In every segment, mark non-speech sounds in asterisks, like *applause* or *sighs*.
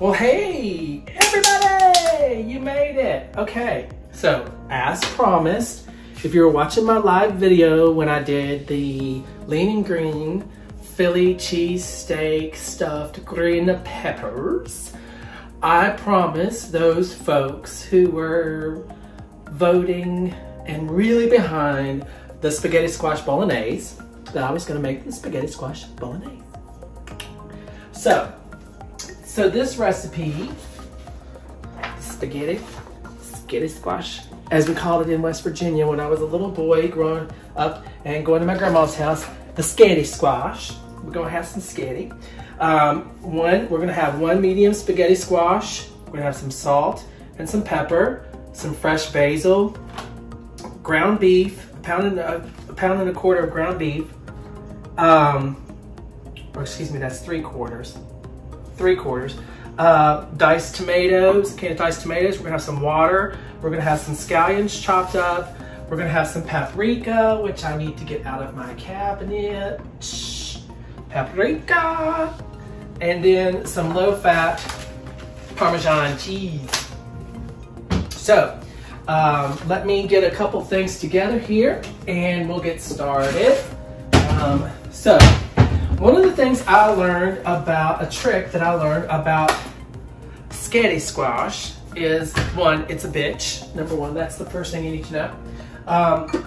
Well, hey, everybody, you made it. Okay, so as promised, if you were watching my live video when I did the lean and green Philly cheesesteak stuffed green peppers, I promised those folks who were voting and really behind the spaghetti squash bolognese that I was gonna make the spaghetti squash bolognese. So, so this recipe, spaghetti, spaghetti squash, as we called it in West Virginia when I was a little boy growing up and going to my grandma's house, the spaghetti squash. We're gonna have some spaghetti. Um, one, we're gonna have one medium spaghetti squash. We're gonna have some salt and some pepper, some fresh basil, ground beef, a pound and a, a pound and a quarter of ground beef. Um, or excuse me, that's three quarters three quarters. Uh, diced tomatoes, can of diced tomatoes. We're gonna have some water. We're gonna have some scallions chopped up. We're gonna have some paprika, which I need to get out of my cabinet. Paprika. And then some low fat Parmesan cheese. So, um, let me get a couple things together here and we'll get started. Um, so, one of the things I learned about, a trick that I learned about spaghetti squash is one, it's a bitch. Number one, that's the first thing you need to know. Um,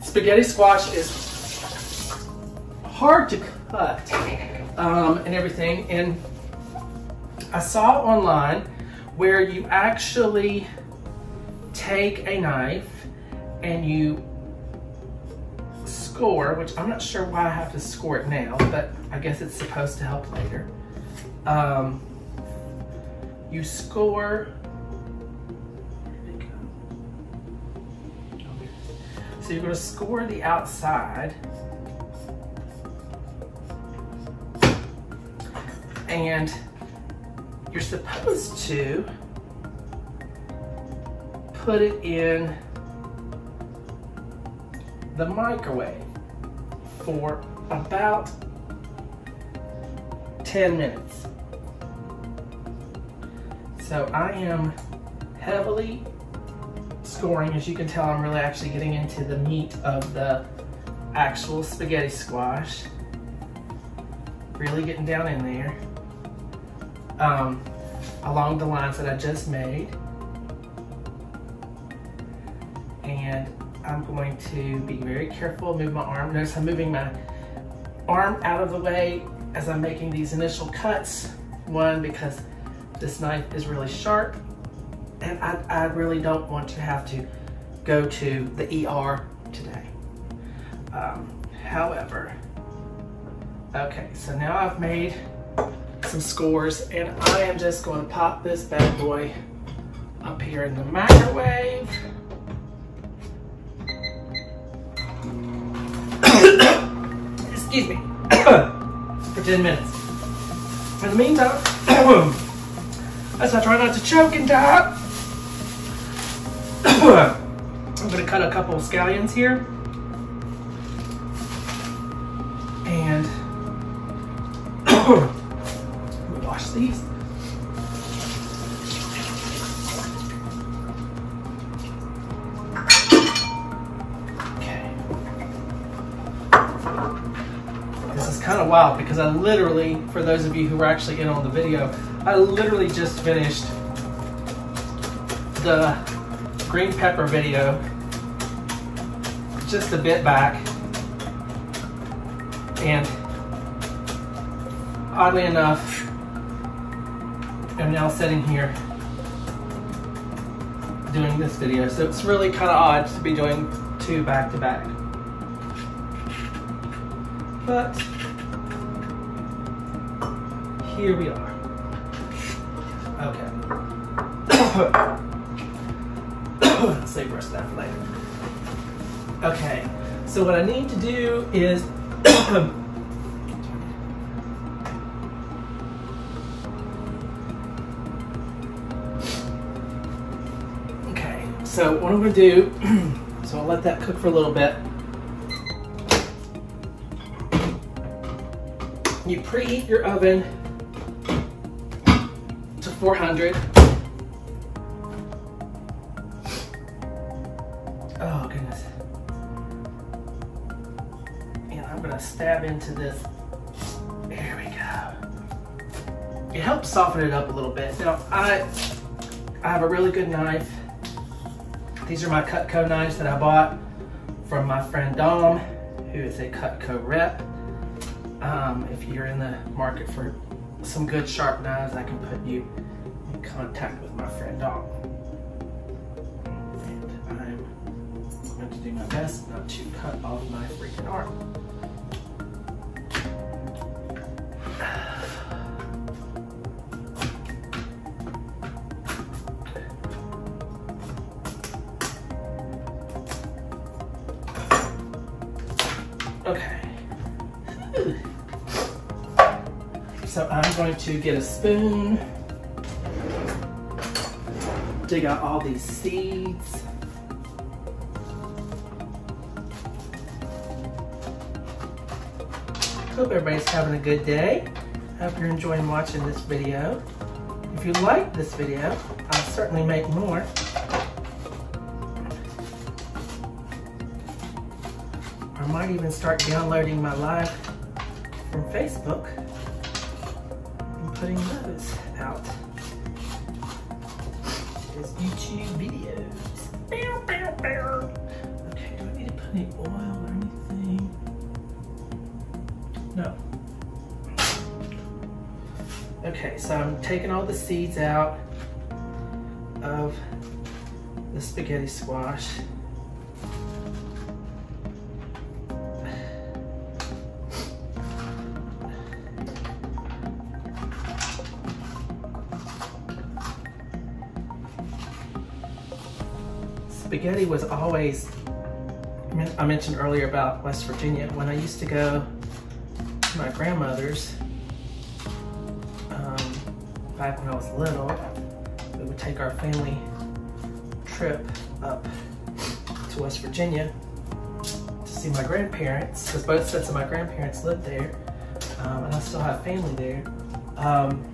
spaghetti squash is hard to cut um, and everything. And I saw online where you actually take a knife and you score, which I'm not sure why I have to score it now, but I guess it's supposed to help later. Um, you score, so you're gonna score the outside. And you're supposed to put it in the microwave for about 10 minutes. So I am heavily scoring. As you can tell, I'm really actually getting into the meat of the actual spaghetti squash. Really getting down in there. Um, along the lines that I just made. And I'm going to be very careful, move my arm. Notice I'm moving my arm out of the way as I'm making these initial cuts. One, because this knife is really sharp and I, I really don't want to have to go to the ER today. Um, however, okay, so now I've made some scores and I am just going to pop this bad boy up here in the microwave. Excuse me, *coughs* for 10 minutes. In the meantime, *coughs* as I try not to choke and die, *coughs* I'm gonna cut a couple scallions here. And wash these. Wild because I literally, for those of you who were actually in on the video, I literally just finished the green pepper video just a bit back. And oddly enough, I'm now sitting here doing this video. So it's really kind of odd to be doing two back to back. But here we are. Okay. *coughs* Save rest that later. Okay, so what I need to do is *coughs* Okay, so what I'm gonna do, *coughs* so I'll let that cook for a little bit. You preheat your oven 400. Oh goodness. And I'm gonna stab into this. There we go. It helps soften it up a little bit. Now I, I have a really good knife. These are my Cutco knives that I bought from my friend Dom, who is a Cutco rep. Um, if you're in the market for some good sharp knives, I can put you in contact with my friend Dom. And I'm going to do my best not to cut off my freaking arm. Going to get a spoon, dig out all these seeds. Hope everybody's having a good day. Hope you're enjoying watching this video. If you like this video, I'll certainly make more. I might even start downloading my live from Facebook Okay, so I'm taking all the seeds out of the spaghetti squash. spaghetti was always, I mentioned earlier about West Virginia, when I used to go my grandmother's, um, back when I was little, we would take our family trip up to West Virginia to see my grandparents, because both sets of my grandparents lived there, um, and I still have family there. Um,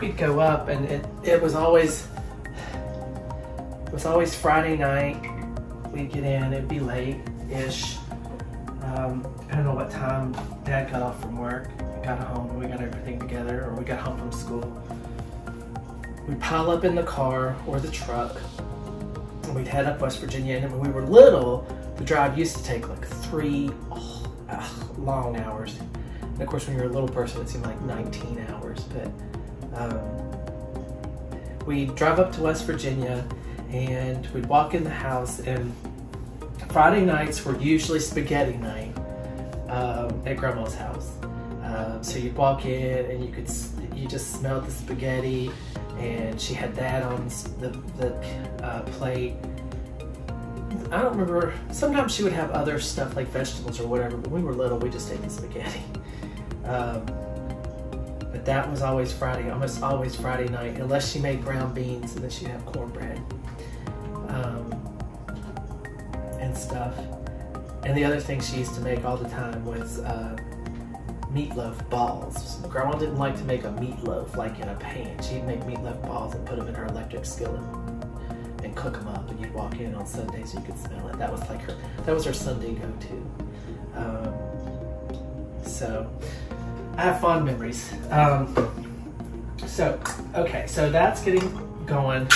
we'd go up and it, it was always it was always Friday night. We'd get in, it'd be late-ish. Um, don't know what time Dad got off from work. We got home we got everything together, or we got home from school. We'd pile up in the car or the truck, and we'd head up West Virginia. And when we were little, the drive used to take like three oh, ugh, long hours. And of course, when you're a little person, it seemed like 19 hours. But um, we drive up to West Virginia and we'd walk in the house and Friday nights were usually spaghetti night um, at grandma's house. Um, so you'd walk in and you could you just smelled the spaghetti and she had that on the, the uh, plate. I don't remember, sometimes she would have other stuff like vegetables or whatever, but when we were little, we just ate the spaghetti. *laughs* Um, but that was always Friday, almost always Friday night, unless she made brown beans and then she'd have cornbread stuff. And the other thing she used to make all the time was uh, meatloaf balls. Grandma didn't like to make a meatloaf like in a pan. She'd make meatloaf balls and put them in her electric skillet and cook them up. And you'd walk in on Sundays, you could smell it. That was like her. That was her Sunday go-to. Um, so I have fond memories. Um, so okay, so that's getting going,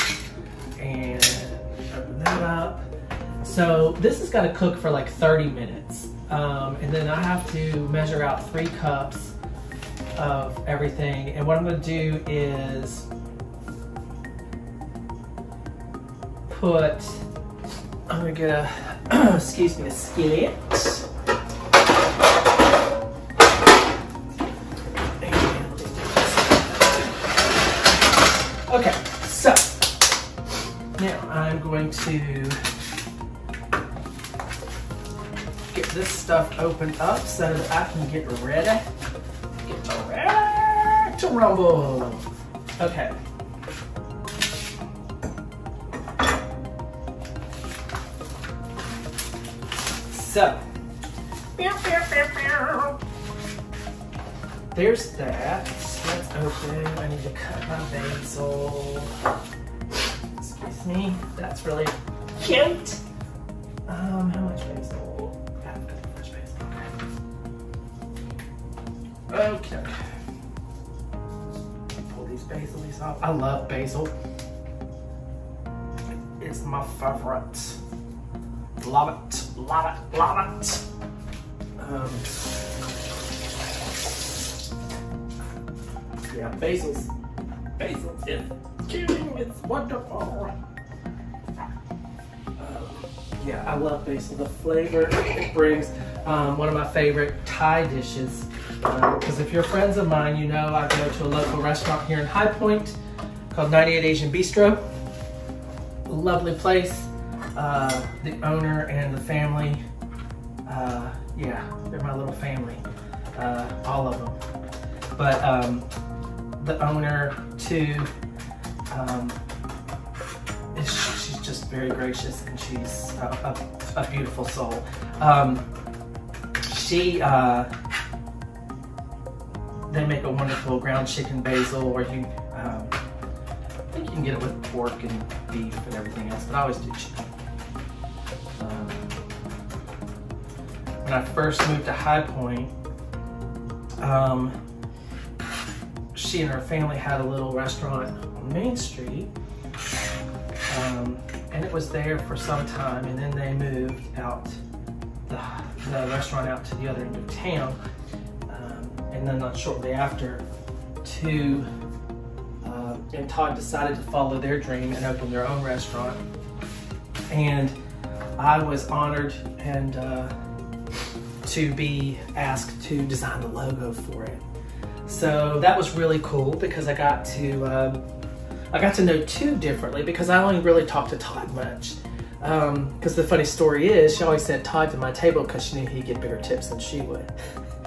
So this has got to cook for like 30 minutes. Um, and then I have to measure out three cups of everything. And what I'm gonna do is put, I'm gonna get a, *clears throat* excuse me, a skillet. Okay, so now I'm going to this stuff open up so that I can get ready, get ready to rumble. Okay. So, there's that. let's open. I need to cut my basil. Excuse me. That's really cute. Um, I love basil. It's my favorite. Love it, love it, love it. Um, yeah, basil's basil is killing. It's wonderful. Um, yeah, I love basil. The flavor it brings. Um, one of my favorite Thai dishes. Because um, if you're friends of mine, you know I go to a local restaurant here in High Point called 98 Asian Bistro. Lovely place. Uh, the owner and the family, uh, yeah, they're my little family, uh, all of them. But um, the owner too, um, she's just very gracious and she's a, a, a beautiful soul. Um, she, uh, they make a wonderful ground chicken basil where you, you can get it with pork and beef and everything else, but I always do chicken. Um, when I first moved to High Point, um, she and her family had a little restaurant on Main Street. Um, and it was there for some time, and then they moved out the, the restaurant out to the other end of town. Um, and then not shortly after, to uh, and Todd decided to follow their dream and open their own restaurant. And I was honored and uh, to be asked to design the logo for it. So that was really cool because I got to um, I got to know two differently because I only really talked to Todd much. Because um, the funny story is, she always sent Todd to my table because she knew he'd get bigger tips than she would.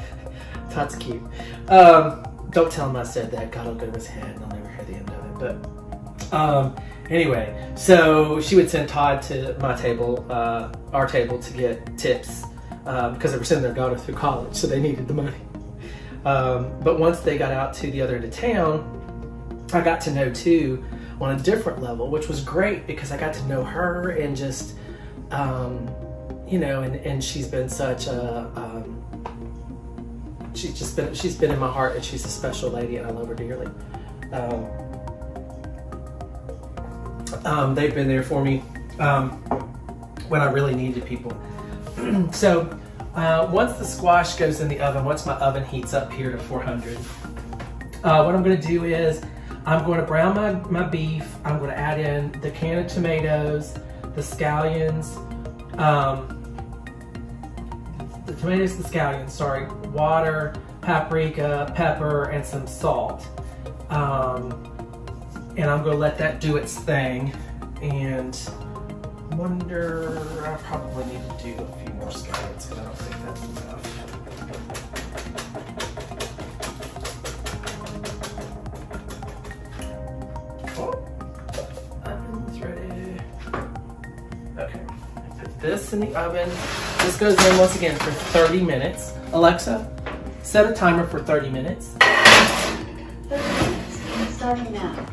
*laughs* Todd's cute. Um, don't tell him I said that. God will go to his head and I'll never hear the end But um, Anyway, so she would send Todd to my table, uh, our table, to get tips um, because they were sending their daughter through college, so they needed the money. Um, but once they got out to the other end of town, I got to know too on a different level, which was great because I got to know her and just, um, you know, and, and she's been such a, um, she's just been, she's been in my heart and she's a special lady and I love her dearly. Um, um, they've been there for me um, when I really needed people. *clears throat* so uh, once the squash goes in the oven, once my oven heats up here to 400, uh, what I'm gonna do is I'm going to brown my, my beef. I'm going to add in the can of tomatoes, the scallions, um, the tomatoes, the scallions, sorry, water, paprika, pepper, and some salt. Um, and I'm gonna let that do its thing and wonder, I probably need to do a few more scallops because I don't think that's enough. Oh, ready. Okay, put this in the oven. This goes in once again for 30 minutes. Alexa, set a timer for 30 minutes. 30 minutes, starting now.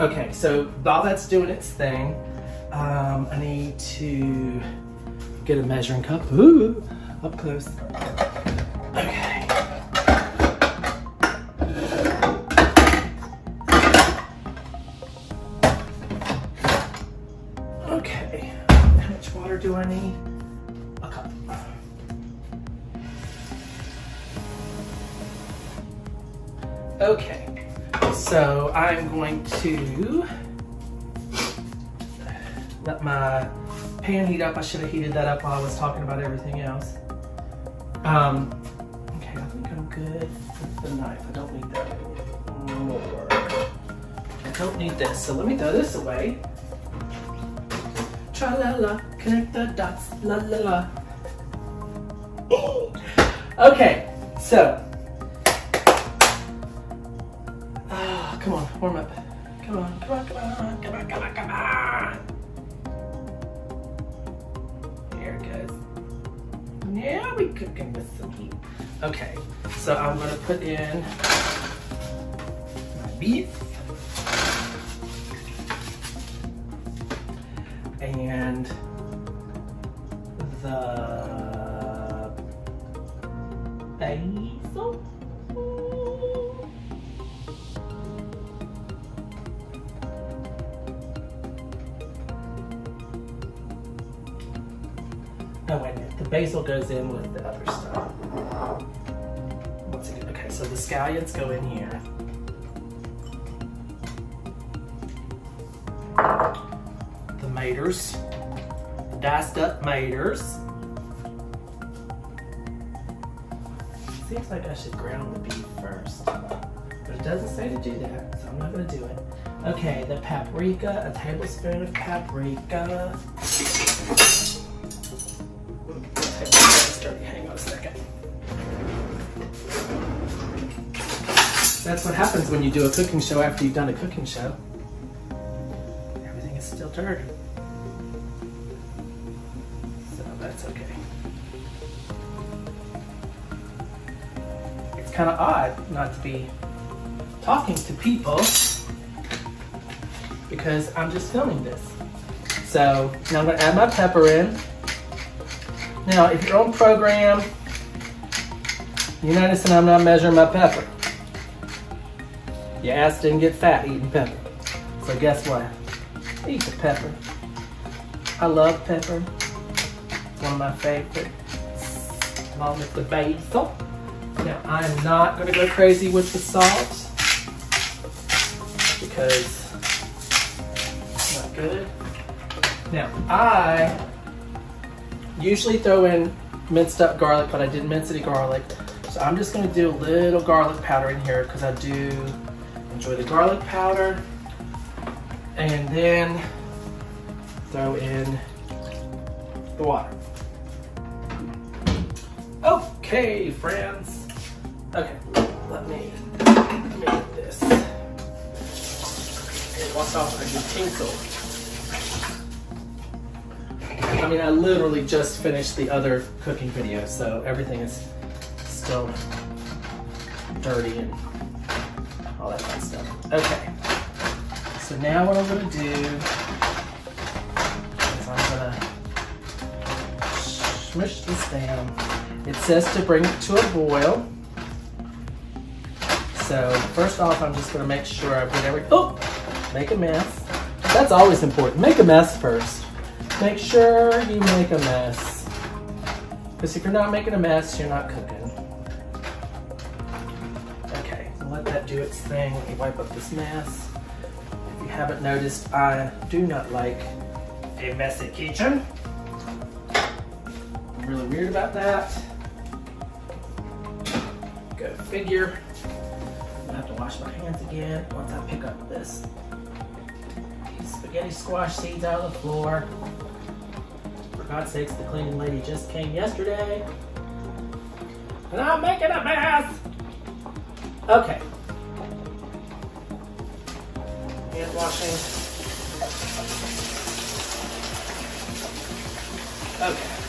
Okay, so while that's doing its thing, um, I need to get a measuring cup. Ooh, up close. Up. I should have heated that up while I was talking about everything else. Um, okay, I think I'm good with the knife. I don't need that more. I don't need this, so let me throw this away. Tra la la, connect the dots, la la la. okay, so come on, warm up. Come on, come on, come on, come on, come on, Okay, so I'm gonna put in my beef. Diced up maters. Seems like I should ground the beef first, but it doesn't say to do that, so I'm not gonna do it. Okay, the paprika, a tablespoon of paprika. That's what happens when you do a cooking show after you've done a cooking show. Everything is still dirty. Kind of odd not to be talking to people because I'm just filming this. So now I'm gonna add my pepper in. Now, if you're on program, you notice that I'm not measuring my pepper. Your ass didn't get fat eating pepper. So guess what? Eat the pepper. I love pepper. It's one of my favorites. Along with the basil. Now, I'm not gonna go crazy with the salt because it's not good. Now, I usually throw in minced up garlic, but I didn't mince any garlic. So I'm just gonna do a little garlic powder in here because I do enjoy the garlic powder. And then throw in the water. Okay, friends. Okay, let me make this. And wash off my utensil. I mean, I literally just finished the other cooking video, so everything is still dirty and all that fun stuff. Okay, so now what I'm gonna do is I'm gonna smush this down. It says to bring it to a boil. So first off, I'm just gonna make sure I put every, oh, make a mess. That's always important, make a mess first make sure you make a mess. Because if you're not making a mess, you're not cooking. Okay, let that do its thing. Let me wipe up this mess. If you haven't noticed, I do not like a messy kitchen. I'm really weird about that. Go figure. Wash my hands again once I pick up this spaghetti squash seeds out of the floor. For God's sakes, the cleaning lady just came yesterday. And I'm making a mess! Okay. Hand washing. Okay.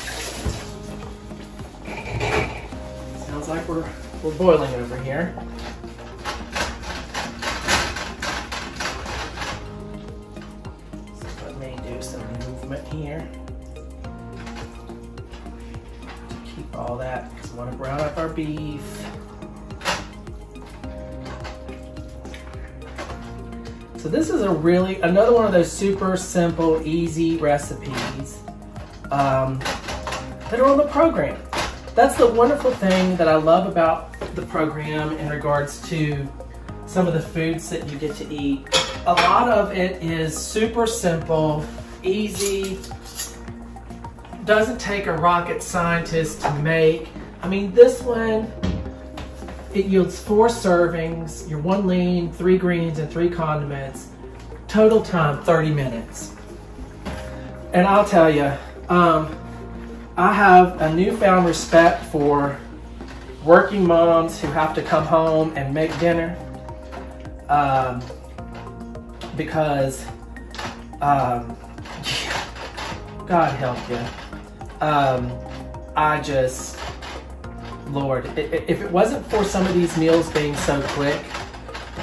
Sounds like we're we're boiling over here. Beef. So this is a really, another one of those super simple, easy recipes um, that are on the program. That's the wonderful thing that I love about the program in regards to some of the foods that you get to eat. A lot of it is super simple, easy, doesn't take a rocket scientist to make. I mean, this one, it yields four servings, your one lean, three greens, and three condiments. Total time, 30 minutes. And I'll tell you, um, I have a newfound respect for working moms who have to come home and make dinner um, because um, *laughs* God help you um, I just, Lord, if it wasn't for some of these meals being so quick,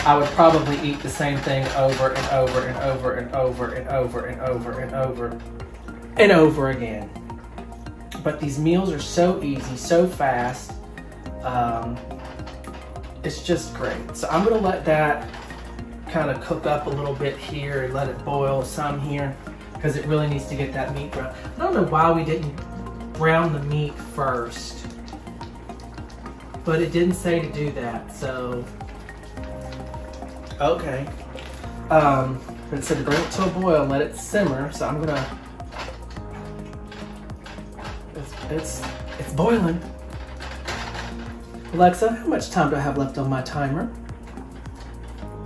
I would probably eat the same thing over and over and over and over and over and over and over and over again. But these meals are so easy, so fast. Um, it's just great. So I'm gonna let that kind of cook up a little bit here and let it boil some here because it really needs to get that meat brown. I don't know why we didn't brown the meat first, but it didn't say to do that, so okay. Um, it said to bring it to a boil and let it simmer, so I'm gonna. It's it's it's boiling. Alexa, how much time do I have left on my timer?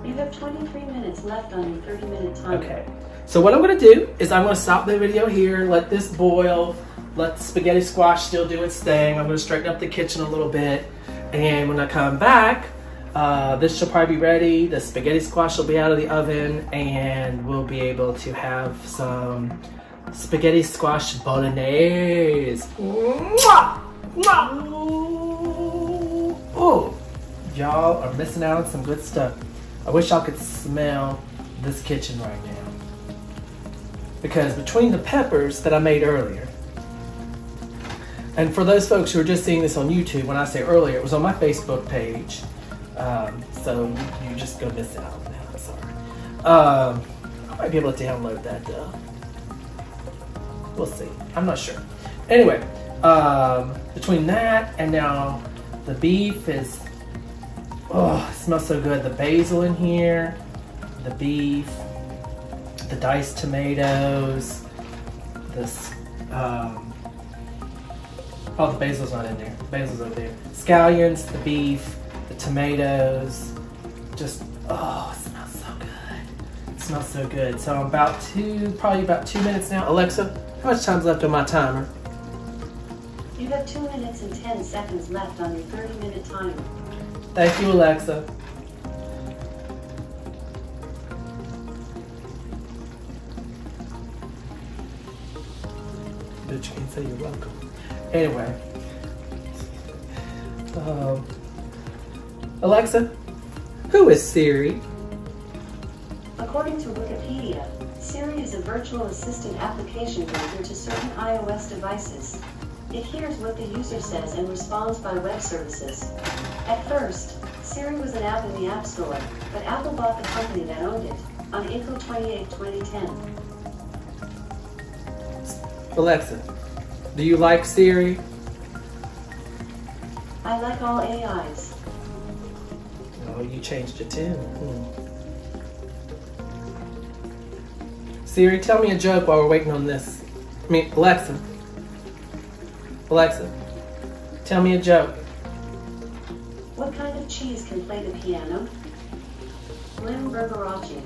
You have 23 minutes left on your 30 minute timer. Okay. So what I'm gonna do is I'm gonna stop the video here, let this boil, let the spaghetti squash still do its thing. I'm gonna straighten up the kitchen a little bit. And when I come back, uh, this should probably be ready. The spaghetti squash will be out of the oven and we'll be able to have some spaghetti squash bolognese. Mwah! Mwah! Ooh, y'all are missing out on some good stuff. I wish y'all could smell this kitchen right now. Because between the peppers that I made earlier, and for those folks who are just seeing this on YouTube, when I say earlier, it was on my Facebook page. Um, so you, just go miss out that. I'm sorry. Um, I might be able to download that though. We'll see. I'm not sure. Anyway, um, between that and now the beef is Oh, it smells so good. The basil in here, the beef, the diced tomatoes, this, um, oh, the basil's not in there. The basil's over there. Scallions, the beef, the tomatoes, just, oh, it smells so good. It smells so good. So I'm about two, probably about two minutes now. Alexa, how much time's left on my timer? You have 2 minutes and 10 seconds left on your 30 minute timer. Thank you, Alexa. Bitch, you can say you're welcome. Anyway. Um, Alexa, who is Siri? According to Wikipedia, Siri is a virtual assistant application builder to certain iOS devices. It hears what the user says and responds by web services. At first, Siri was an app in the App Store, but Apple bought the company that owned it on April 28, 2010. Alexa, do you like Siri? I like all AIs. Oh, you changed your tune. Hmm. Siri, tell me a joke while we're waiting on this. I mean, Alexa. Alexa, tell me a joke. What kind of cheese can play the piano? Limburgerace.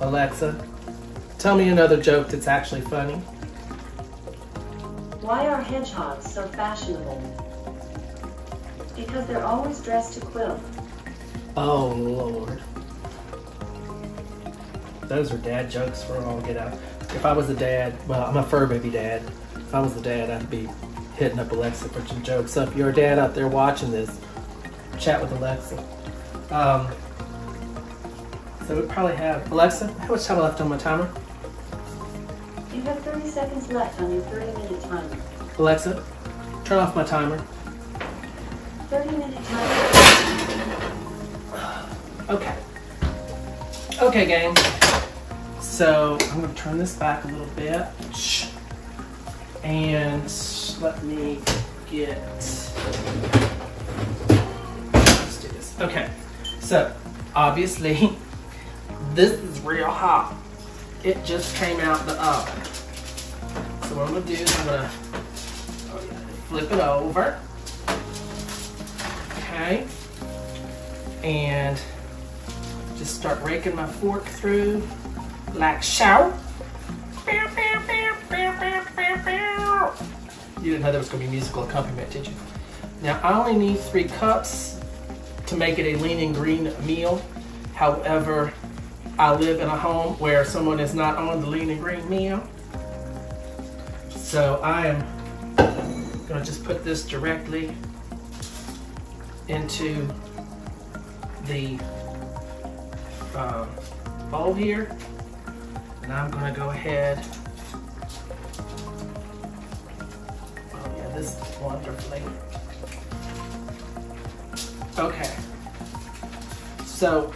Alexa, tell me another joke that's actually funny. Why are hedgehogs so fashionable? Because they're always dressed to quilt. Oh, Lord. Those are dad jokes for all get out. If I was a dad, well, I'm a fur baby dad. If I was a dad, I'd be hitting up Alexa for some jokes. So if you're a dad out there watching this, chat with Alexa. Um, so we probably have Alexa. How much time left on my timer? You 30 seconds left on your 30 minute timer. Alexa, turn off my timer. 30 minute timer. *sighs* Okay. Okay, gang. So I'm gonna turn this back a little bit. And let me get, let's do this. Okay, so obviously *laughs* this is real hot. It just came out the oven. So what I'm gonna do is I'm gonna uh, flip it over. Okay. And just start raking my fork through like so. You didn't know there was to be musical accompaniment, did you? Now, I only need three cups to make it a lean and green meal. However, I live in a home where someone is not on the lean and green meal. So I am going to just put this directly into the um, bowl here. And I'm gonna go ahead. Oh yeah, this is wonderfully. Okay. So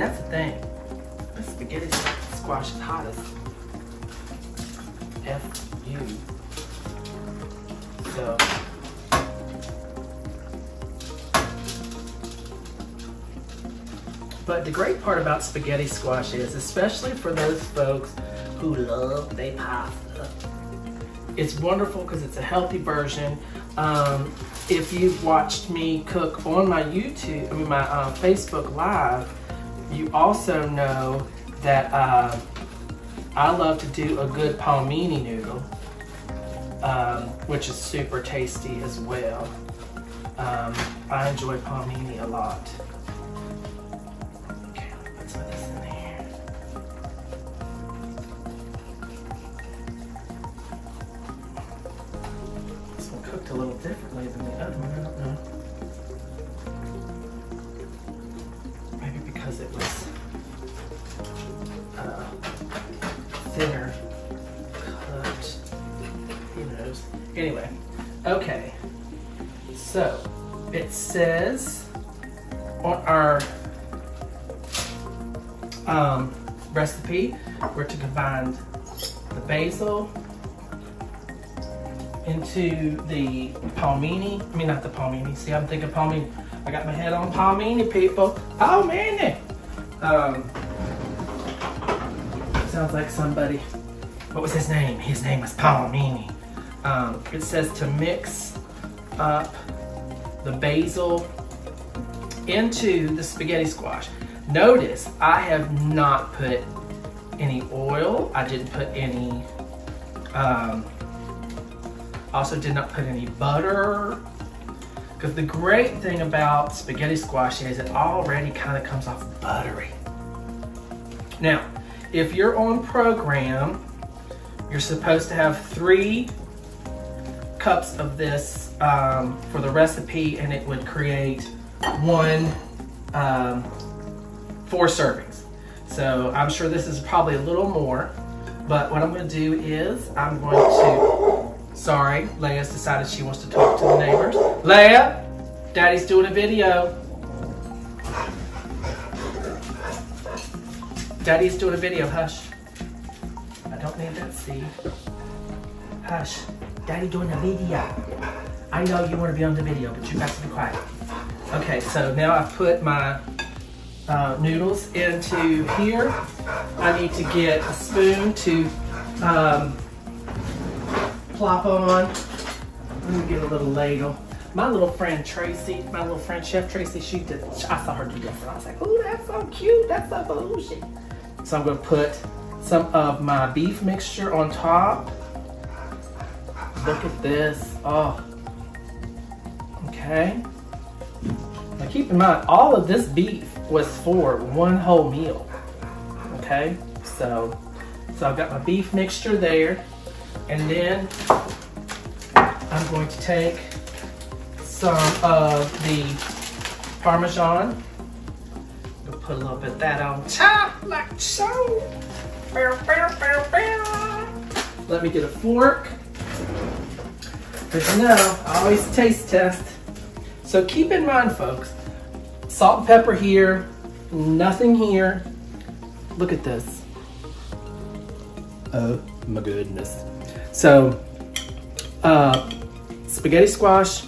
that's the thing. This spaghetti squash is hot as F U. So. But the great part about spaghetti squash is, especially for those folks who love their pasta, it's wonderful because it's a healthy version. Um, if you've watched me cook on my YouTube, I mean my uh, Facebook Live, you also know that uh, I love to do a good palmini noodle, um, which is super tasty as well. Um, I enjoy palmini a lot. Says on our um, recipe, we're to combine the basil into the palmini. I mean, not the palmini. See, I'm thinking palmini. I got my head on palmini, people. Palmini. Um, sounds like somebody. What was his name? His name was Palmini. Um, it says to mix up the basil into the spaghetti squash. Notice I have not put any oil. I didn't put any, um, also did not put any butter. Because the great thing about spaghetti squash is it already kind of comes off buttery. Now, if you're on program, you're supposed to have three cups of this um, for the recipe and it would create one um, four servings. So I'm sure this is probably a little more, but what I'm gonna do is I'm going to, sorry, Leia's decided she wants to talk to the neighbors. Leia, daddy's doing a video. Daddy's doing a video, hush. I don't need that, see? Hush, daddy doing a video. I know you wanna be on the video, but you got to be quiet. Okay, so now I've put my uh, noodles into here. I need to get a spoon to um, plop on. Let me get a little ladle. My little friend Tracy, my little friend Chef Tracy, she did, I saw her do this and I was like, ooh, that's so cute, that's so bougie. So I'm gonna put some of my beef mixture on top. Look at this, oh. Okay. Now keep in mind, all of this beef was for one whole meal. Okay, so so I've got my beef mixture there, and then I'm going to take some of the Parmesan. We'll put a little bit of that on top, like so. Let me get a fork. Because you know, I always taste test. So keep in mind, folks, salt and pepper here, nothing here. Look at this. Oh my goodness. So, uh, spaghetti squash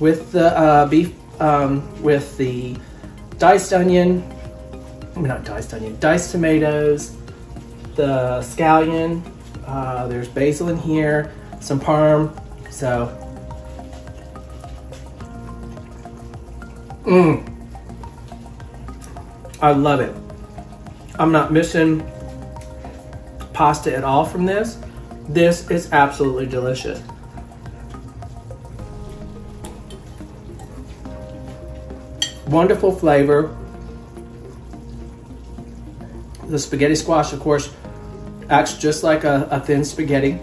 with the uh, beef, um, with the diced onion, I mean not diced onion, diced tomatoes, the scallion, uh, there's basil in here, some parm, so Mmm. I love it. I'm not missing pasta at all from this. This is absolutely delicious. Wonderful flavor. The spaghetti squash, of course, acts just like a, a thin spaghetti.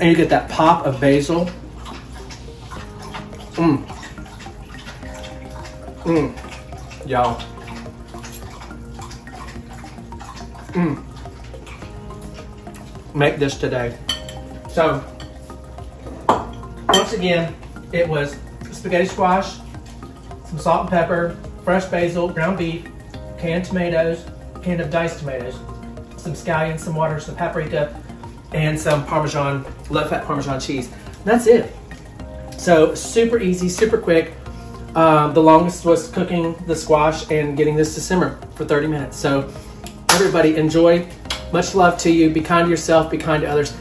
And you get that pop of basil. Mmm. Mmm. Y'all. Mmm. Make this today. So, once again, it was spaghetti squash, some salt and pepper, fresh basil, ground beef, canned tomatoes, can of diced tomatoes, some scallions, some water, some paprika, and some Parmesan, low fat Parmesan cheese. That's it. So super easy, super quick. Um, the longest was cooking the squash and getting this to simmer for 30 minutes. So everybody enjoy. Much love to you. Be kind to yourself, be kind to others.